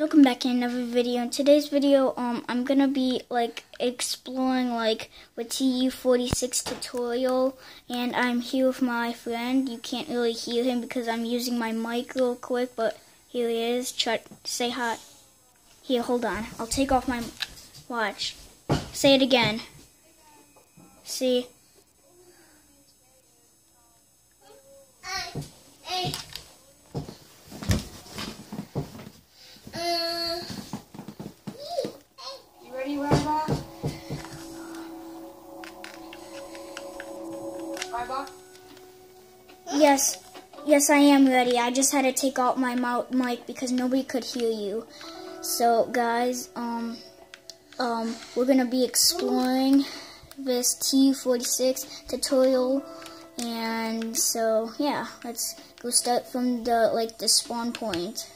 Welcome back to another video. In today's video, um, I'm gonna be like exploring like with TU46 tutorial, and I'm here with my friend. You can't really hear him because I'm using my mic real quick, but here he is. Try say hi. Here, hold on. I'll take off my watch. Say it again. See. Yes, yes, I am ready. I just had to take out my mic because nobody could hear you. So, guys, um, um, we're gonna be exploring this T46 tutorial, and so yeah, let's go start from the like the spawn point.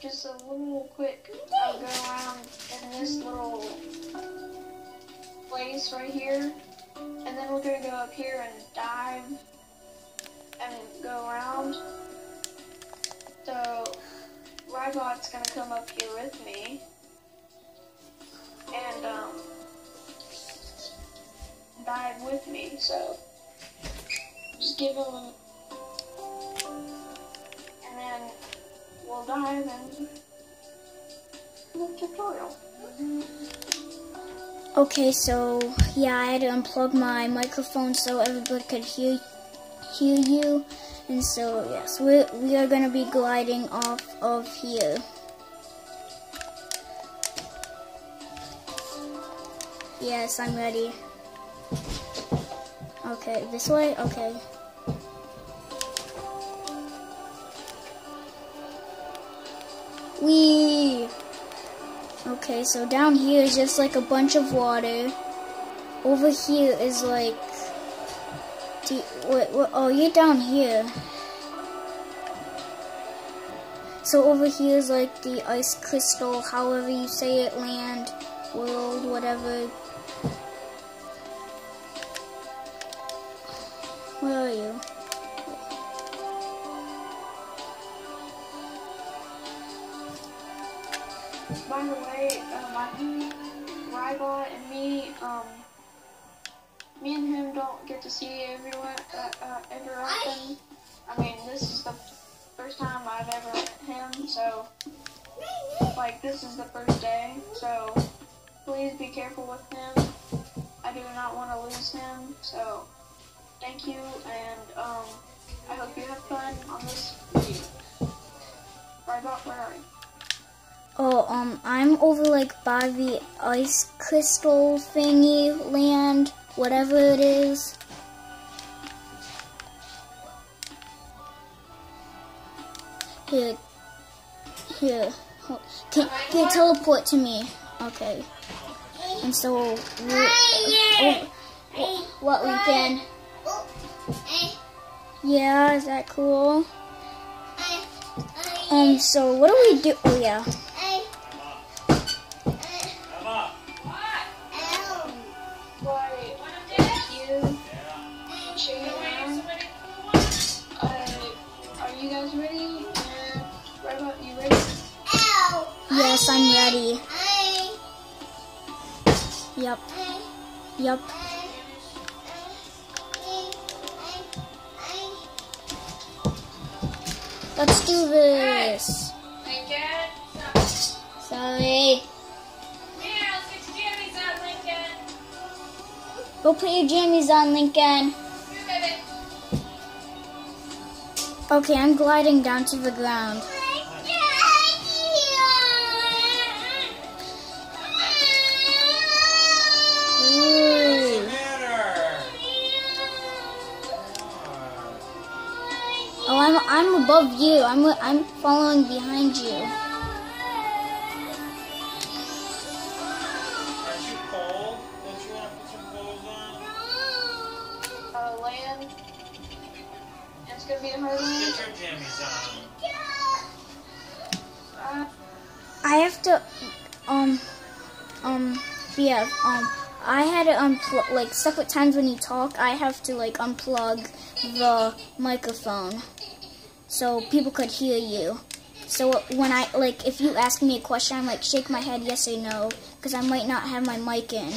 Just a little quick uh, go around in this little place right here. And then we're to go up here and dive and go around. So, Rybot's to come up here with me. And, um, dive with me. So, just give him a and then we'll dive and the tutorial. Okay, so yeah, I had to unplug my microphone so everybody could hear hear you, and so yes, we we are gonna be gliding off of here. Yes, I'm ready. Okay, this way. Okay. Wee. Okay, so down here is just like a bunch of water. Over here is like. Wait, oh, you're down here. So over here is like the ice crystal, however you say it, land, world, whatever. Where are you? By the way, uh, my Rybot and me, um, me and him don't get to see everyone uh, uh, ever often. I mean, this is the first time I've ever met him, so like this is the first day. So please be careful with him. I do not want to lose him. So thank you, and um, I hope you have fun on this video. Rybot, where are you? Oh, um, I'm over like by the ice crystal thingy land, whatever it is. Here, here, can, can teleport to me? Okay. And so, we oh, oh, what weekend? Yeah, is that cool? Um, so what do we do? Oh yeah. Show you around. Uh, are you guys ready? Uh, Robot, you ready? Yes, I'm ready. Yep. Yep. Let's do this. Lincoln? Sorry. Yeah, let's get your jammies out, Lincoln. Go put your jammies on, Lincoln. Okay, I'm gliding down to the ground. Ooh. Oh, I'm I'm above you. I'm I'm following behind you. It's gonna be a hard land. Get your jammies on. Uh, I have to um um yeah um I had to unplug, like, separate times when you talk, I have to, like, unplug the microphone. so people could hear you. So when I like, if you ask me a question, I'm like shake my head yes or no, because I might not have my mic in.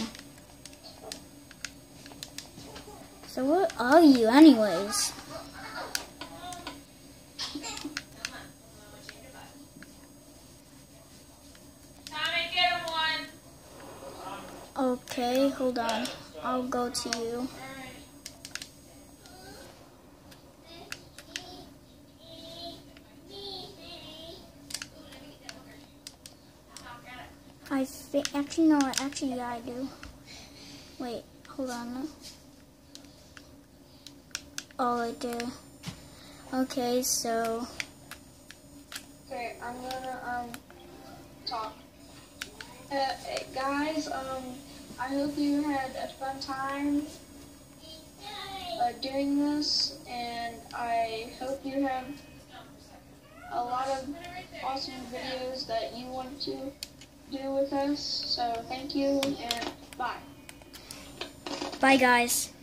So what are you, anyways? Tommy, get him one. Okay, hold on. I'll go to you. I think, actually, no, actually, yeah, I do. Wait, hold on. Oh, I do. Okay, so, Okay, I'm gonna um talk. Uh, uh, guys, um, I hope you had a fun time uh, doing this, and I hope you have a lot of awesome videos that you want to do with us. So thank you, and bye. bye, guys.